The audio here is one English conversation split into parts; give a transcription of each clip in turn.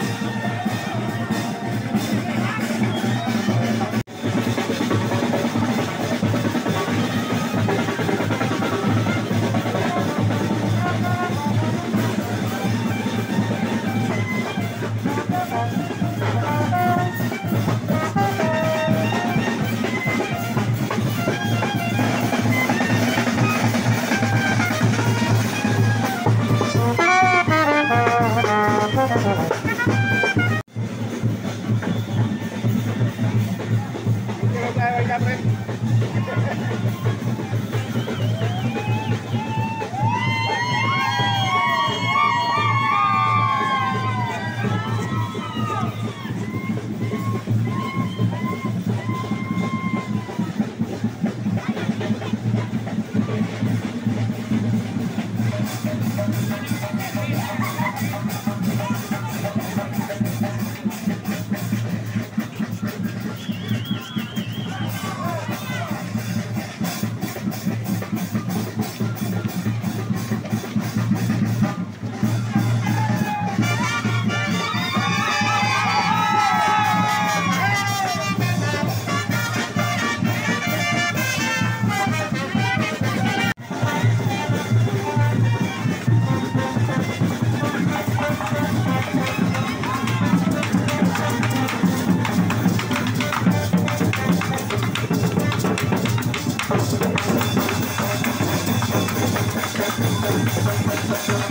Stop!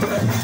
Thank